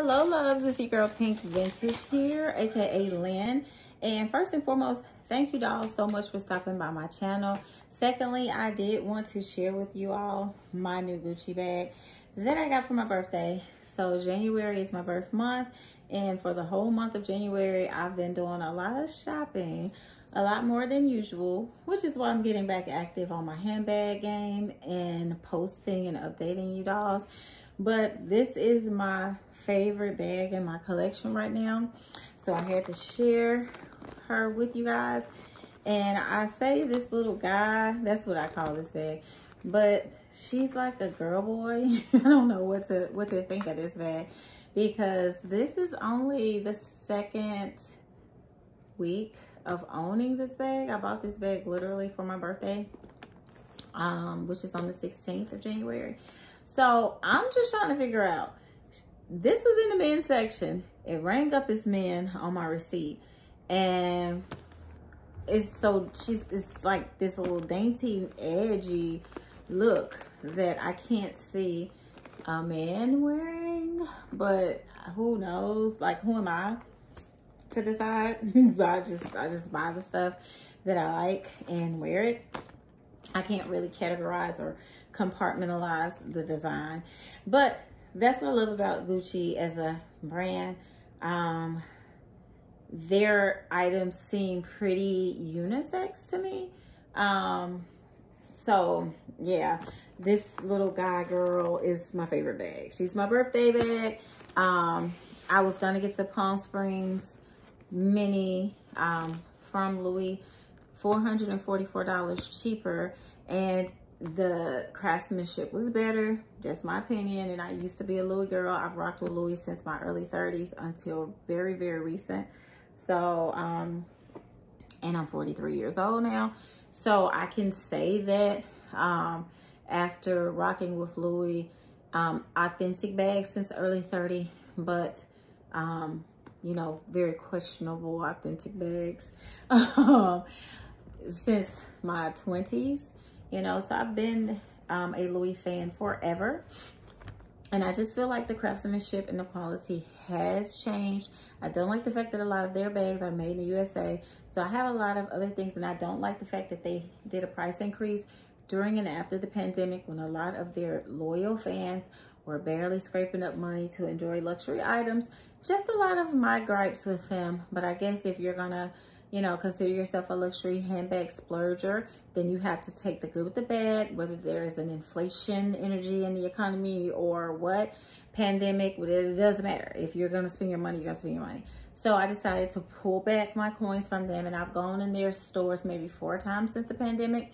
Hello loves, it's your girl Pink Vintage here, aka Lynn. And first and foremost, thank you all so much for stopping by my channel. Secondly, I did want to share with you all my new Gucci bag that I got for my birthday. So January is my birth month. And for the whole month of January, I've been doing a lot of shopping, a lot more than usual, which is why I'm getting back active on my handbag game and posting and updating you dolls. But this is my favorite bag in my collection right now. So I had to share her with you guys. And I say this little guy, that's what I call this bag. But she's like a girl boy. I don't know what to what to think of this bag because this is only the second week of owning this bag. I bought this bag literally for my birthday, um, which is on the 16th of January. So I'm just trying to figure out, this was in the men's section. It rang up as men on my receipt. And it's so, she's, it's like this little dainty, edgy look that I can't see a man wearing, but who knows? Like, who am I to decide? I just, I just buy the stuff that I like and wear it. I can't really categorize or compartmentalize the design, but that's what I love about Gucci as a brand. Um, their items seem pretty unisex to me. Um, so yeah, this little guy girl is my favorite bag. She's my birthday bag. Um, I was gonna get the Palm Springs mini um, from Louis, $444 cheaper. And the craftsmanship was better, just my opinion. And I used to be a Louis girl. I've rocked with Louis since my early 30s until very, very recent. So, um, and I'm 43 years old now. So I can say that um, after rocking with Louis, um, authentic bags since early 30, but, um, you know, very questionable authentic bags um, since my 20s you know so i've been um, a louis fan forever. And i just feel like the craftsmanship and the quality has changed. I don't like the fact that a lot of their bags are made in the usa so i have a lot of other things and i don't like the fact that they did a price increase during and after the pandemic when a lot of their loyal fans were barely scraping up money to enjoy luxury items. Just a lot of my gripes with them. But i guess if you're gonna you know, consider yourself a luxury handbag splurger, then you have to take the good with the bad, whether there's an inflation energy in the economy or what, pandemic, it doesn't matter. If you're going to spend your money, you're going to spend your money. So I decided to pull back my coins from them and I've gone in their stores maybe four times since the pandemic.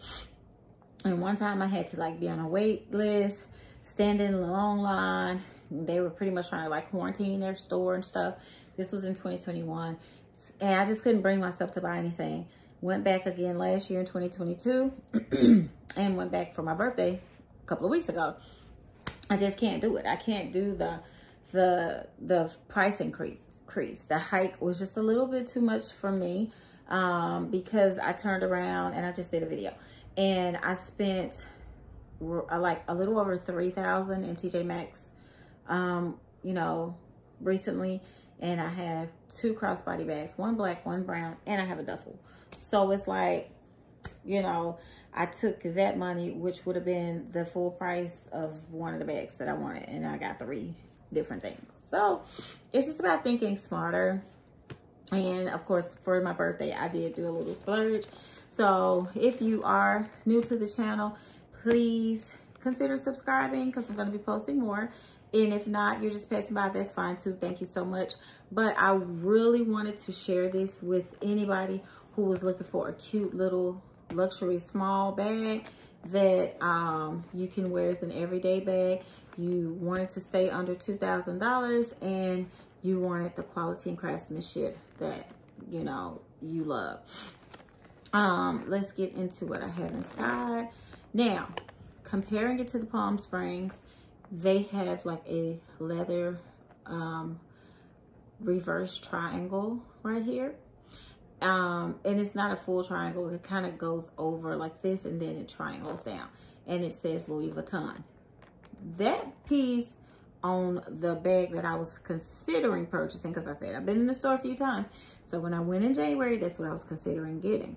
And one time I had to like be on a wait list, stand in a long line. They were pretty much trying to like quarantine their store and stuff. This was in 2021 and I just couldn't bring myself to buy anything. Went back again last year in 2022 and went back for my birthday a couple of weeks ago. I just can't do it. I can't do the the the price increase. The hike was just a little bit too much for me um, because I turned around and I just did a video and I spent like a little over 3000 in TJ Maxx, um, you know, recently and I have two crossbody bags, one black, one brown, and I have a duffel. So it's like, you know, I took that money, which would have been the full price of one of the bags that I wanted, and I got three different things. So it's just about thinking smarter. And of course, for my birthday, I did do a little splurge. So if you are new to the channel, please consider subscribing because I'm going to be posting more. And if not, you're just passing by, that's fine too. Thank you so much. But I really wanted to share this with anybody who was looking for a cute little luxury small bag that um, you can wear as an everyday bag. You wanted to stay under $2,000 and you wanted the quality and craftsmanship that, you know, you love. Um, let's get into what I have inside. Now, comparing it to the Palm Springs, they have like a leather um, reverse triangle right here. Um, and it's not a full triangle. It kind of goes over like this and then it triangles down. And it says Louis Vuitton. That piece on the bag that I was considering purchasing because I said I've been in the store a few times. So when I went in January, that's what I was considering getting.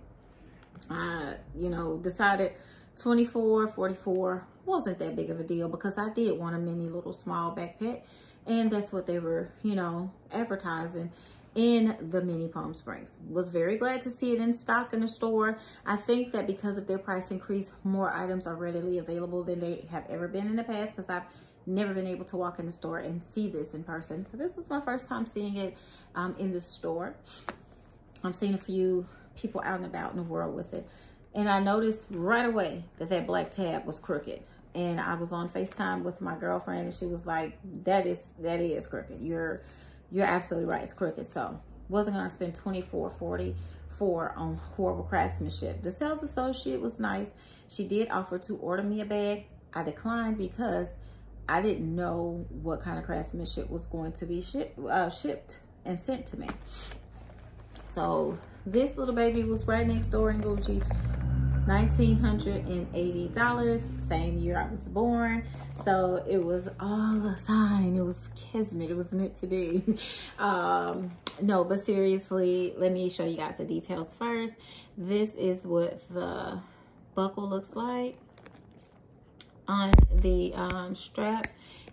I, you know, decided 24, 44 wasn't that big of a deal because I did want a mini little small backpack. And that's what they were, you know, advertising in the mini Palm Springs. Was very glad to see it in stock in the store. I think that because of their price increase, more items are readily available than they have ever been in the past because I've never been able to walk in the store and see this in person. So this was my first time seeing it um, in the store. I'm seeing a few people out and about in the world with it. And I noticed right away that that black tab was crooked. And I was on FaceTime with my girlfriend and she was like, that is, that is crooked. You're, you're absolutely right. It's crooked. So wasn't going to spend 24 44 on horrible craftsmanship. The sales associate was nice. She did offer to order me a bag. I declined because I didn't know what kind of craftsmanship was going to be ship, uh, shipped and sent to me. So this little baby was right next door in Gucci. $1,980, same year I was born. So it was all a sign. It was kismet. It was meant to be. um, no, but seriously, let me show you guys the details first. This is what the buckle looks like on the um, strap.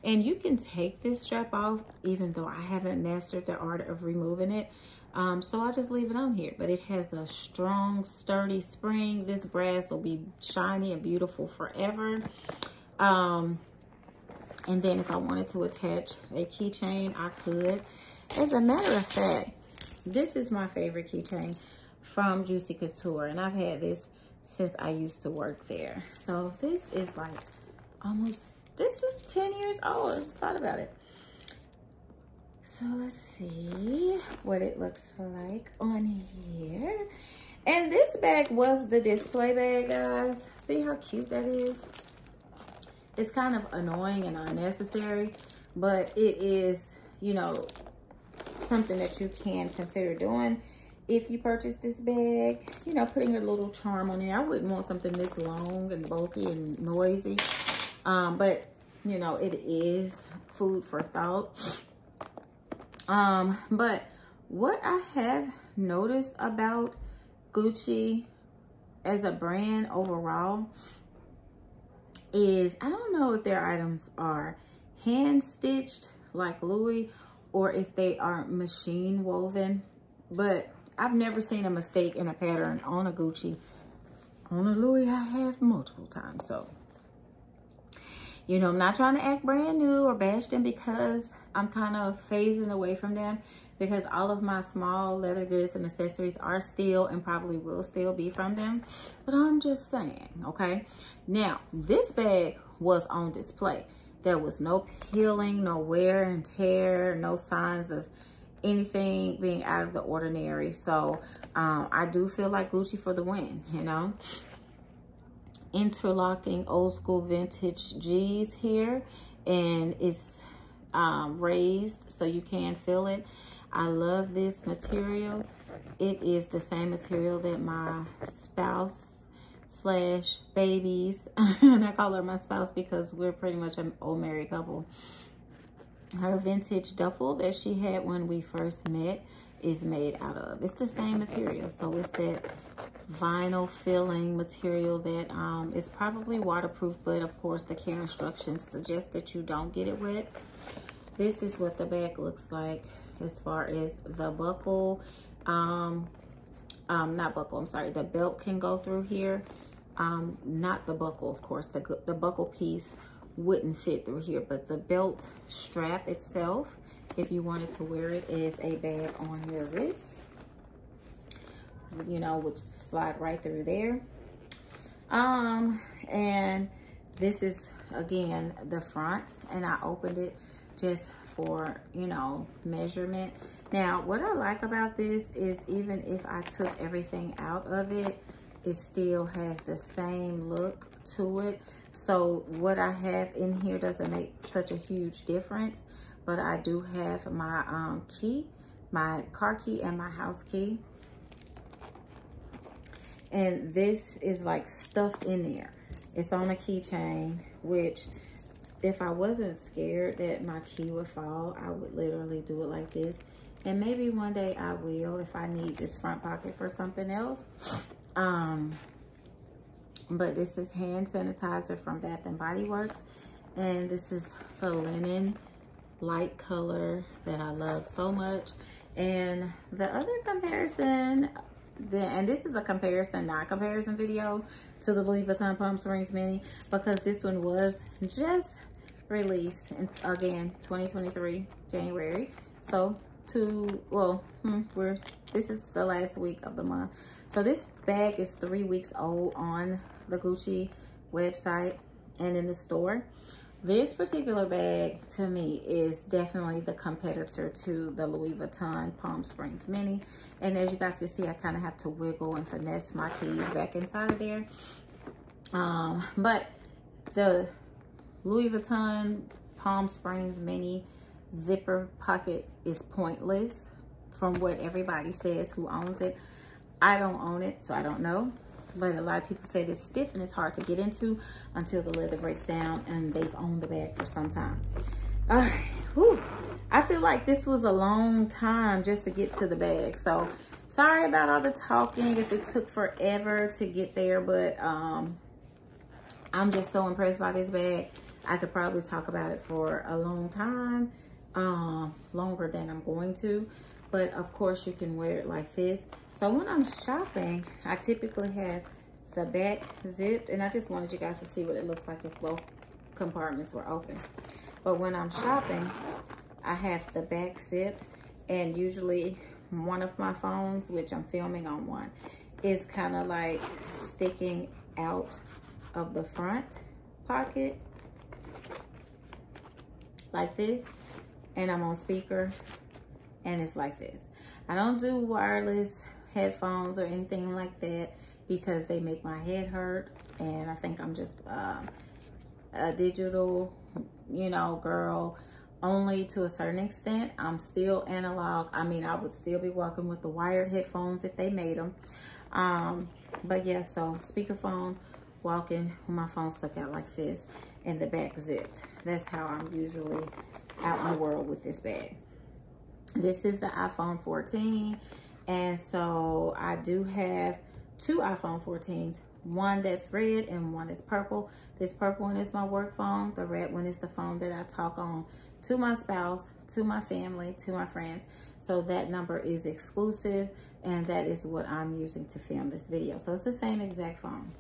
And you can take this strap off, even though I haven't mastered the art of removing it. Um, so I'll just leave it on here. But it has a strong, sturdy spring. This brass will be shiny and beautiful forever. Um, and then if I wanted to attach a keychain, I could. As a matter of fact, this is my favorite keychain from Juicy Couture. And I've had this since I used to work there. So this is like almost, this is 10 years old. I just thought about it. So let's see what it looks like on here. And this bag was the display bag, guys. See how cute that is? It's kind of annoying and unnecessary, but it is, you know, something that you can consider doing if you purchase this bag. You know, putting a little charm on there. I wouldn't want something this long and bulky and noisy. Um, but, you know, it is food for thought. Um, but what I have noticed about Gucci as a brand overall is I don't know if their items are hand stitched like Louis or if they are machine woven, but I've never seen a mistake in a pattern on a Gucci. On a Louis, I have multiple times. So you know, I'm not trying to act brand new or bash them because I'm kind of phasing away from them because all of my small leather goods and accessories are still and probably will still be from them. But I'm just saying, okay? Now, this bag was on display. There was no peeling, no wear and tear, no signs of anything being out of the ordinary. So um, I do feel like Gucci for the win, you know? Interlocking old school vintage G's here and it's um, raised so you can feel it. I love this material. It is the same material that my spouse slash babies, and I call her my spouse because we're pretty much an old married couple. Her vintage duffel that she had when we first met is made out of. It's the same material. So it's that vinyl filling material that um, is probably waterproof, but of course the care instructions suggest that you don't get it wet. This is what the bag looks like as far as the buckle. Um, um, not buckle, I'm sorry, the belt can go through here. Um, not the buckle, of course, the, the buckle piece wouldn't fit through here, but the belt strap itself if you wanted to wear it as a bag on your wrist you know which slide right through there. Um and this is again the front and i opened it just for you know measurement. Now what i like about this is even if i took everything out of it it still has the same look to it. So what i have in here doesn't make such a huge difference but I do have my um, key, my car key and my house key. And this is like stuffed in there. It's on a keychain, which if I wasn't scared that my key would fall, I would literally do it like this. And maybe one day I will if I need this front pocket for something else. Um, but this is hand sanitizer from Bath and Body Works. And this is for linen light color that I love so much. And the other comparison, the, and this is a comparison, not comparison video to the Louis Vuitton Palm Springs Mini because this one was just released in, again 2023 January. So to well, hmm, we're this is the last week of the month. So this bag is three weeks old on the Gucci website and in the store. This particular bag to me is definitely the competitor to the Louis Vuitton Palm Springs Mini. And as you guys can see, I kind of have to wiggle and finesse my keys back inside of there. Um, but the Louis Vuitton Palm Springs Mini zipper pocket is pointless from what everybody says who owns it. I don't own it, so I don't know but a lot of people say it's stiff and it's hard to get into until the leather breaks down and they've owned the bag for some time. All right, Whew. I feel like this was a long time just to get to the bag. So sorry about all the talking if it took forever to get there, but um, I'm just so impressed by this bag. I could probably talk about it for a long time, um, longer than I'm going to. But of course you can wear it like this. So when I'm shopping, I typically have the back zipped. And I just wanted you guys to see what it looks like if both compartments were open. But when I'm shopping, I have the back zipped. And usually one of my phones, which I'm filming on one, is kind of like sticking out of the front pocket like this and I'm on speaker and it's like this I don't do wireless headphones or anything like that because they make my head hurt. And I think I'm just um, a digital, you know, girl only to a certain extent. I'm still analog. I mean, I would still be walking with the wired headphones if they made them. Um, but yeah, so speakerphone, walking with my phone stuck out like this and the back zipped. That's how I'm usually out in the world with this bag. This is the iPhone 14. And so I do have two iPhone 14s, one that's red and one is purple. This purple one is my work phone. The red one is the phone that I talk on to my spouse, to my family, to my friends. So that number is exclusive and that is what I'm using to film this video. So it's the same exact phone.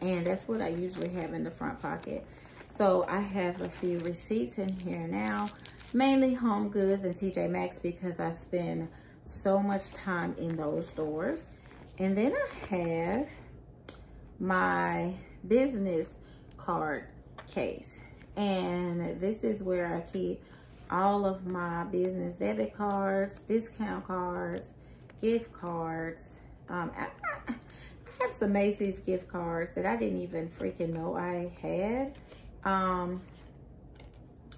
And that's what I usually have in the front pocket. So I have a few receipts in here now mainly Home Goods and TJ Maxx because I spend so much time in those stores. And then I have my business card case. And this is where I keep all of my business debit cards, discount cards, gift cards. Um, I, I have some Macy's gift cards that I didn't even freaking know I had. Um,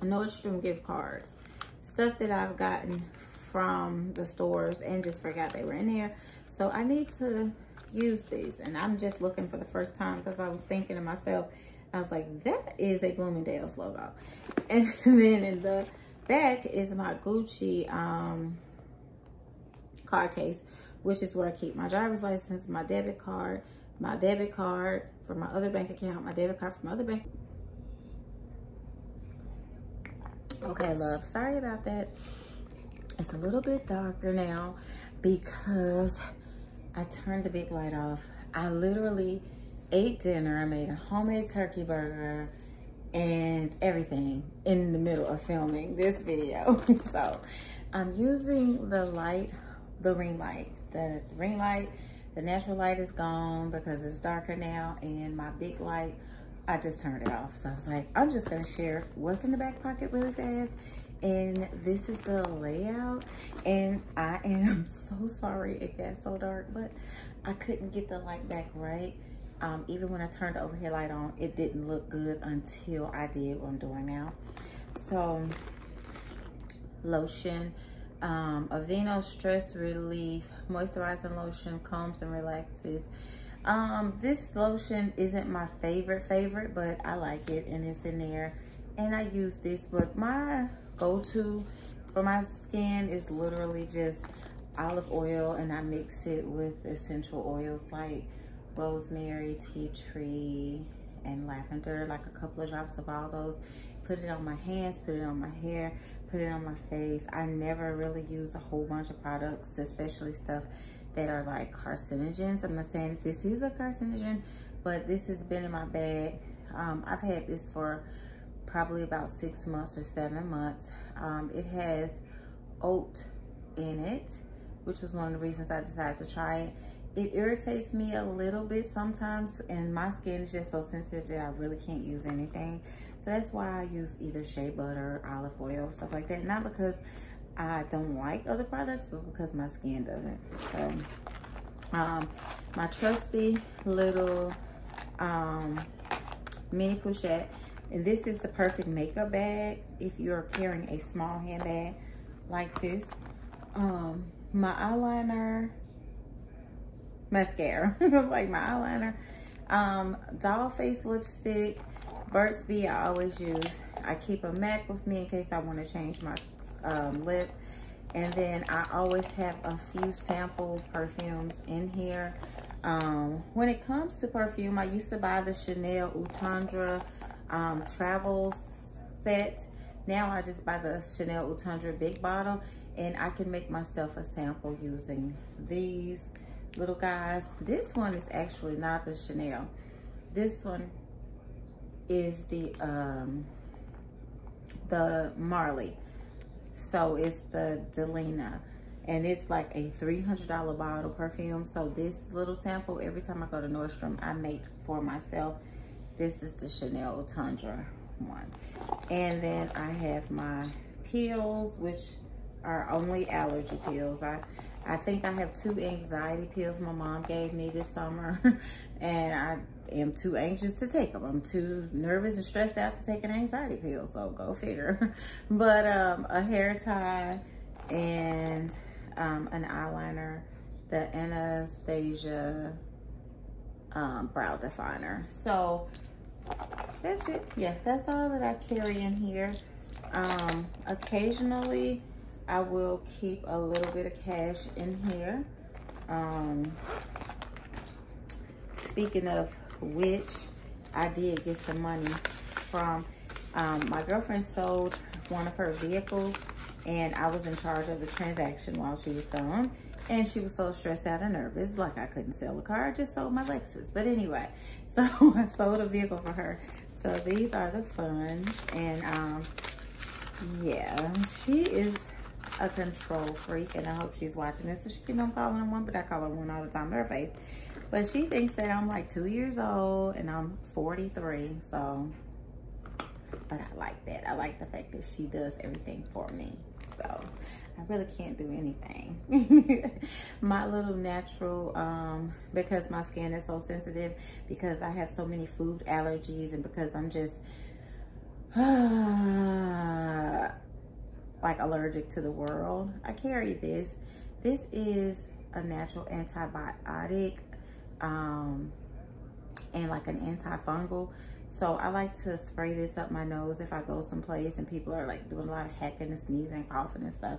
Nordstrom gift cards. Stuff that I've gotten from the stores and just forgot they were in there. So I need to use these. And I'm just looking for the first time because I was thinking to myself, I was like, that is a Bloomingdale's logo. And then in the back is my Gucci um, card case, which is where I keep my driver's license, my debit card, my debit card for my other bank account, my debit card for my other bank Okay, love, sorry about that. It's a little bit darker now because I turned the big light off. I literally ate dinner. I made a homemade turkey burger and everything in the middle of filming this video. so I'm using the light, the ring light. The ring light, the natural light is gone because it's darker now and my big light I just turned it off. So I was like, I'm just gonna share what's in the back pocket really fast. And this is the layout. And I am so sorry it got so dark, but I couldn't get the light back right. Um, even when I turned the overhead light on, it didn't look good until I did what I'm doing now. So, lotion, um, Aveeno Stress Relief Moisturizing Lotion, calms and relaxes Um, this lotion isn't my favorite favorite, but I like it and it's in there. And I use this, but my go-to for my skin is literally just olive oil and I mix it with essential oils like rosemary, tea tree, and lavender, like a couple of drops of all those. Put it on my hands, put it on my hair, put it on my face. I never really use a whole bunch of products, especially stuff that are like carcinogens. I'm not saying that this is a carcinogen, but this has been in my bag. Um, I've had this for probably about six months or seven months. Um, it has oat in it, which was one of the reasons I decided to try it. It irritates me a little bit sometimes and my skin is just so sensitive that I really can't use anything. So that's why I use either shea butter, olive oil, stuff like that. Not because I don't like other products, but because my skin doesn't. So um, my trusty little um, mini pochette. And this is the perfect makeup bag if you're carrying a small handbag like this. Um, my eyeliner, mascara, like my eyeliner. Um, doll face lipstick, Burt's Bee I always use. I keep a MAC with me in case I want to change my um, lip. And then I always have a few sample perfumes in here. Um, when it comes to perfume, I used to buy the Chanel Eau Tendre um, travel set. Now I just buy the Chanel Eau Tendre big bottle and I can make myself a sample using these little guys. This one is actually not the Chanel. This one is the um, the Marly. So it's the Delina. And it's like a $300 bottle perfume. So this little sample, every time I go to Nordstrom, I make for myself. This is the Chanel Tundra one. And then I have my pills, which are only allergy pills. I I think I have two anxiety pills my mom gave me this summer and I am too anxious to take them. I'm too nervous and stressed out to take an anxiety pill, so go figure. but um, a hair tie and um, an eyeliner, the Anastasia um, brow definer. So that's it. Yeah, that's all that I carry in here. Um, occasionally, I will keep a little bit of cash in here. Um, speaking of which, I did get some money from um, my girlfriend sold one of her vehicles and I was in charge of the transaction while she was gone. And she was so stressed out and nervous, like I couldn't sell a car, I just sold my Lexus. But anyway, so I sold a vehicle for her. So these are the funds. And um, yeah, she is a control freak. And I hope she's watching this. So she keep on calling one, but I call her one all the time in her face. But she thinks that I'm like two years old and I'm 43. So, but I like that. I like the fact that she does everything for me. So I really can't do anything. my little natural, um, because my skin is so sensitive, because I have so many food allergies and because I'm just like allergic to the world. I carry this. This is a natural antibiotic um, and like an antifungal. So I like to spray this up my nose if I go someplace and people are like doing a lot of hacking and sneezing, coughing and stuff.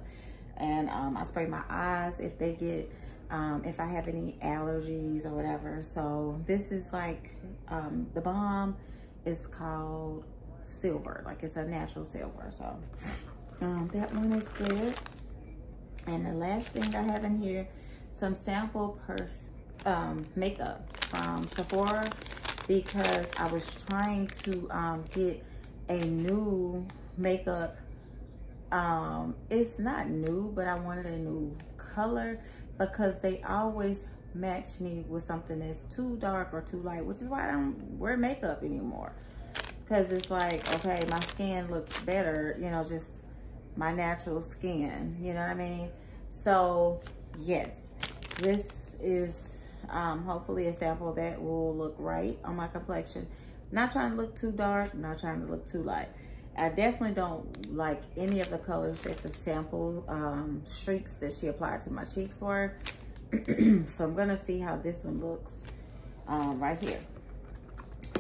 And um, I spray my eyes if they get, um, if I have any allergies or whatever. So this is like, um, the balm is called silver, like it's a natural silver. So um, that one is good. And the last thing I have in here, some sample perfume um, makeup from Sephora because I was trying to um, get a new makeup. Um, it's not new, but I wanted a new color because they always match me with something that's too dark or too light, which is why I don't wear makeup anymore. Because it's like, okay, my skin looks better, you know, just my natural skin, you know what I mean? So, yes, this is um, hopefully a sample that will look right on my complexion. Not trying to look too dark, not trying to look too light. I definitely don't like any of the colors that the sample um, streaks that she applied to my cheeks were. so I'm gonna see how this one looks um, right here.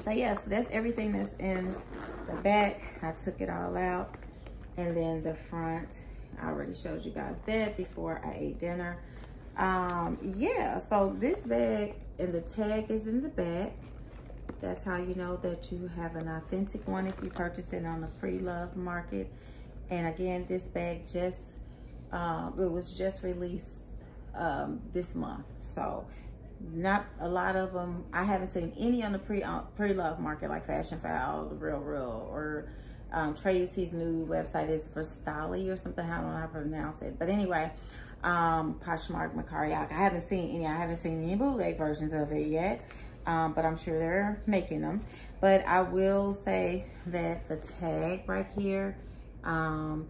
So yeah, so that's everything that's in the back. I took it all out. And then the front, I already showed you guys that before I ate dinner. Um, yeah, so this bag and the tag is in the back. That's how you know that you have an authentic one if you purchase it on the pre-love market. And again, this bag just, um, it was just released um, this month. So not a lot of them. I haven't seen any on the pre uh, pre-love market like Fashionphile, The Real Real, or um, Tracy's new website is for Stolly or something. I don't know how to pronounce it. But anyway, um, Poshmark, Macariac. I haven't seen any. I haven't seen any bootleg versions of it yet. Um, but I'm sure they're making them. But I will say that the tag right here um,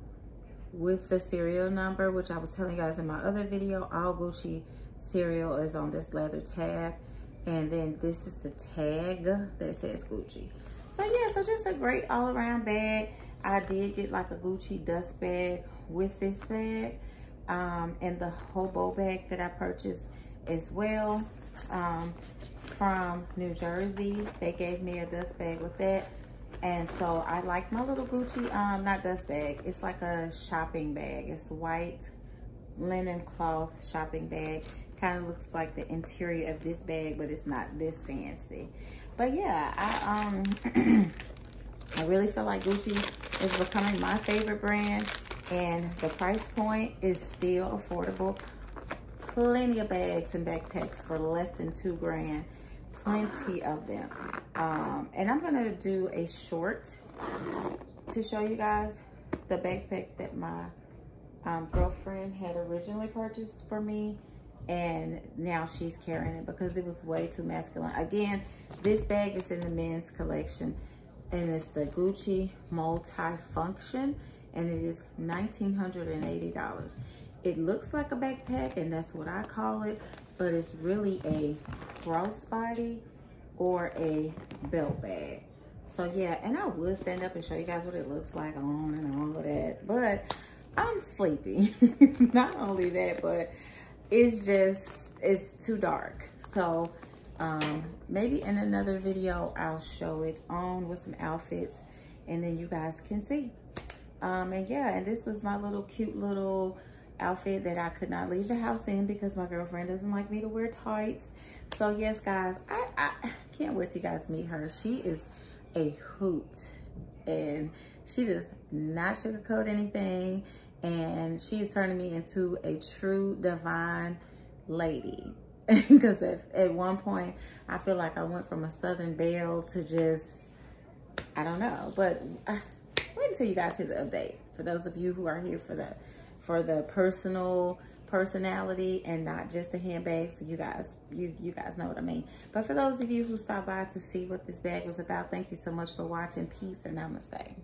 with the serial number, which I was telling you guys in my other video, all Gucci serial is on this leather tab. And then this is the tag that says Gucci. So yeah, so just a great all around bag. I did get like a Gucci dust bag with this bag. Um, and the hobo bag that I purchased as well um, from New Jersey. They gave me a dust bag with that. And so I like my little Gucci, um, not dust bag. It's like a shopping bag. It's white linen cloth shopping bag. Kind of looks like the interior of this bag, but it's not this fancy. But yeah, I um I really feel like Gucci is becoming my favorite brand and the price point is still affordable. Plenty of bags and backpacks for less than two grand. Plenty of them. Um, and I'm gonna do a short to show you guys the backpack that my um, girlfriend had originally purchased for me and now she's carrying it because it was way too masculine. Again, this bag is in the men's collection and it's the Gucci multi-function and it is $1,980. It looks like a backpack and that's what I call it, but it's really a crossbody or a belt bag. So yeah, and I would stand up and show you guys what it looks like on and all of that, but I'm sleepy. Not only that, but it's just, it's too dark. So um, maybe in another video, I'll show it on with some outfits and then you guys can see. Um, and yeah, and this was my little cute little outfit that I could not leave the house in because my girlfriend doesn't like me to wear tights. So yes, guys, I, I can't wait to you guys meet her. She is a hoot and she does not sugarcoat anything and she's turning me into a true divine lady because at, at one point I feel like I went from a Southern belle to just I don't know but uh, wait until you guys hear the update. For those of you who are here for the for the personal personality and not just the handbag so you guys you you guys know what I mean. But for those of you who stopped by to see what this bag was about thank you so much for watching. Peace and namaste